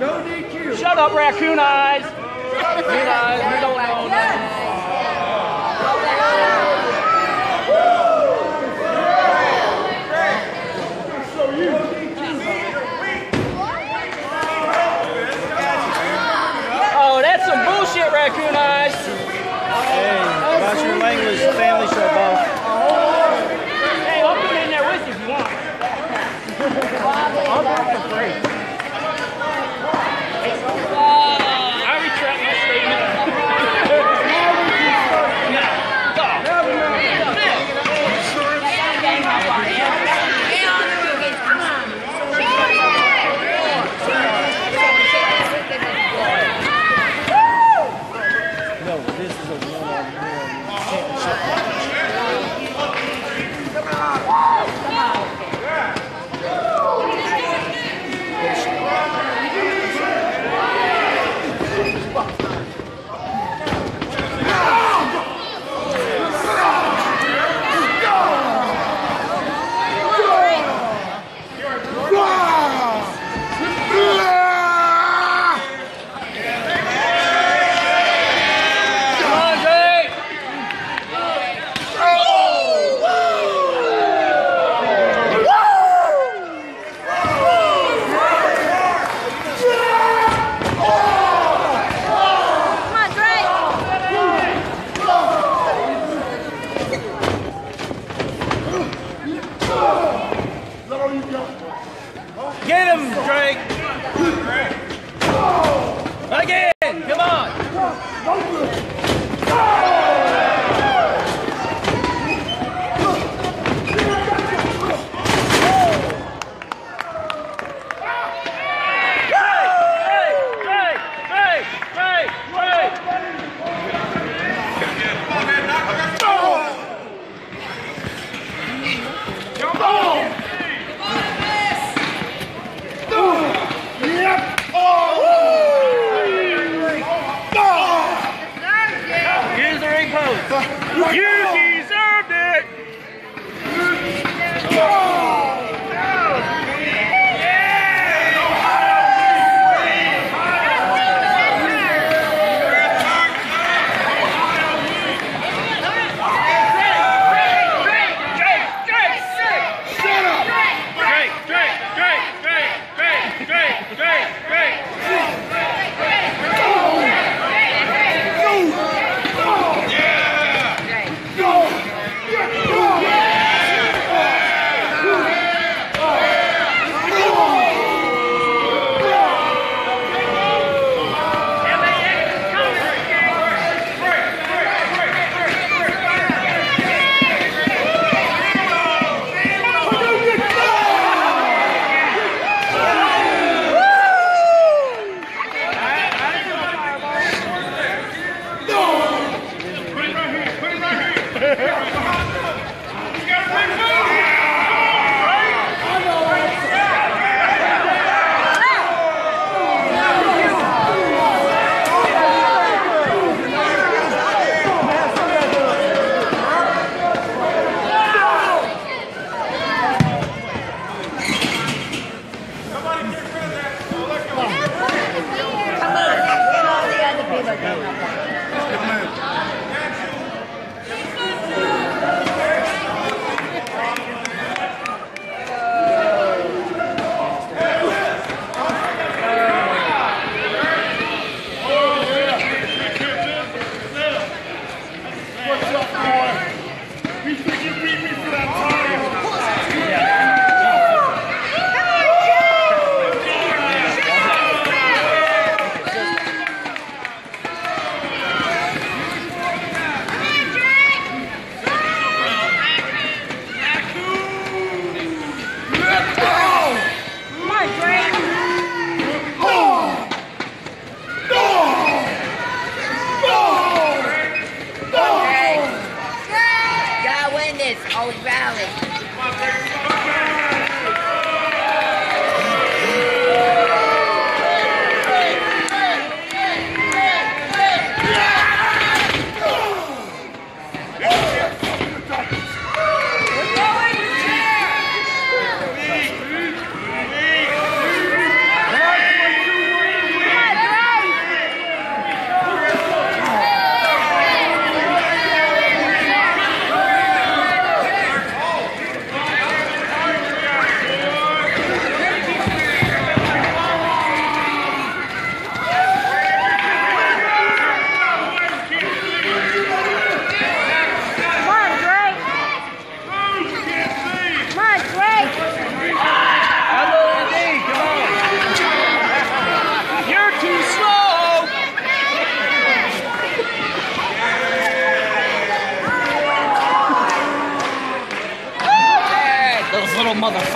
No DQ. Shut up, raccoon eyes. Raccoon eyes. We don't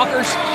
little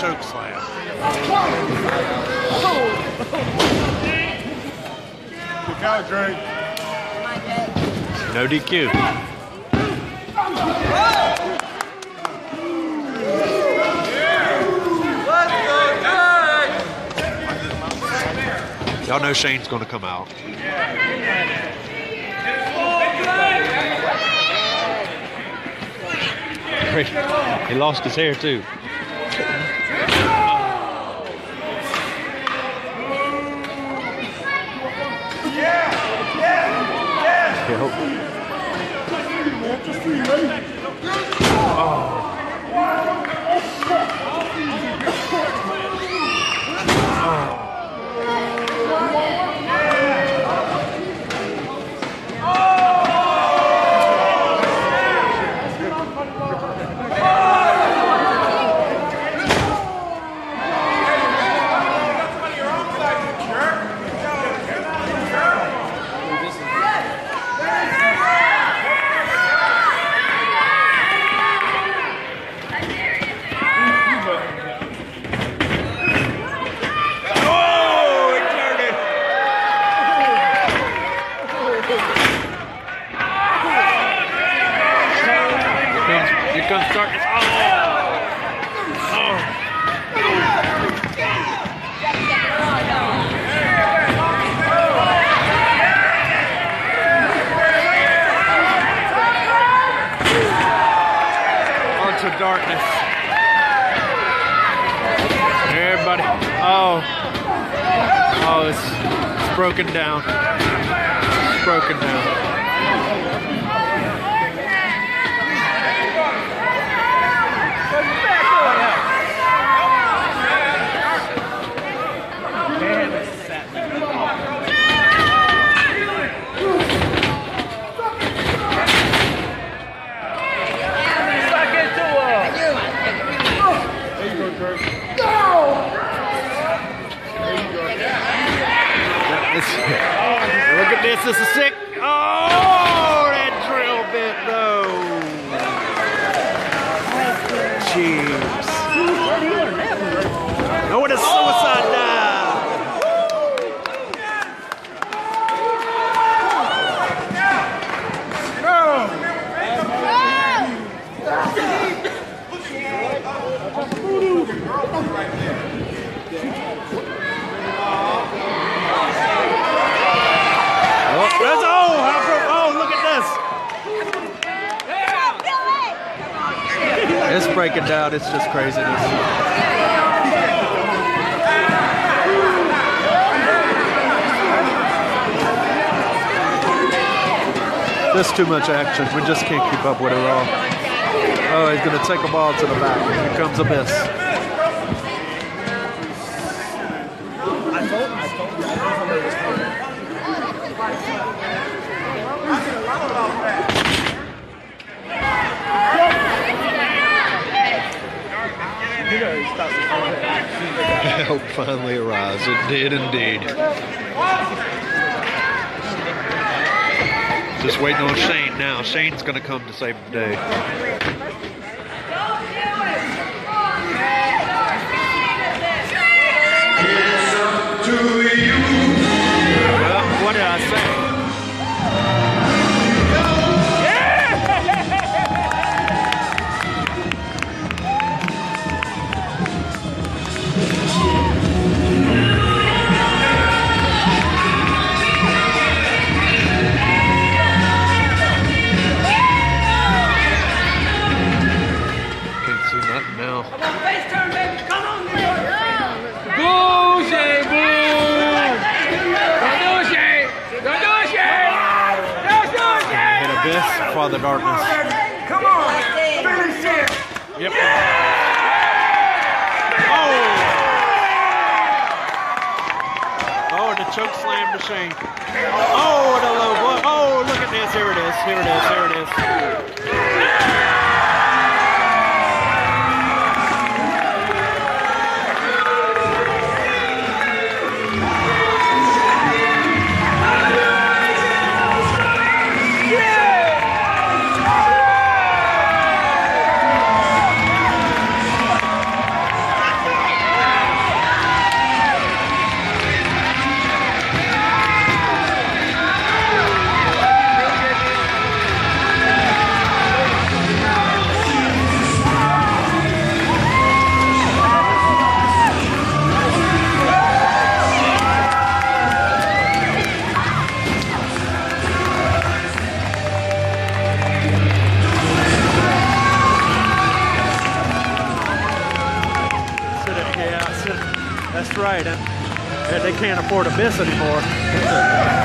Choke slam. Good count, Drake. No DQ. Y'all know Shane's going to come out. He lost his hair too. Yep. Oh, he turned it. Here comes, here comes darkness. Oh. Oh. Onto darkness. Everybody. Oh. Oh, it's, it's broken down. Broken down. Back into him. This- look at this. This is sick. Oh, that drill bit though. Jeez. No, it is suicide dive. Oh, that's oh, how bro- oh, look at this. It's. It's just craziness. Just too much action. We just can't keep up with it all. Oh, he's gonna take a ball to the back. Here comes Abyss. Help finally arrives. It did indeed. Just waiting on Shane now. Shane's gonna come to save the day. Well, Yep. Oh! Oh, the choke slam to Shane. Oh, the low blow. Oh, look at this. Here it is. Here it is. Here it is. they can't afford to miss anymore.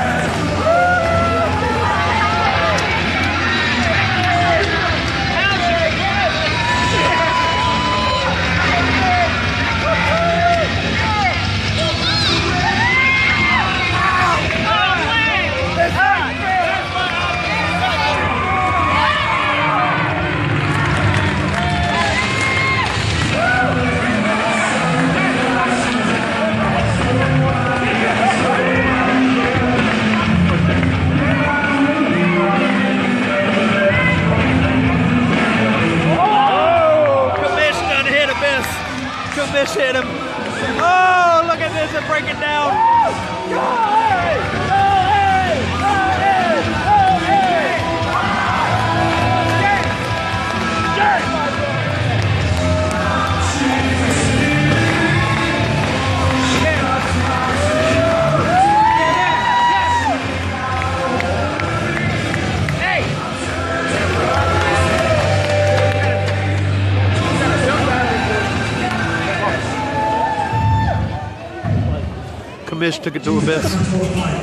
took it to Abyss.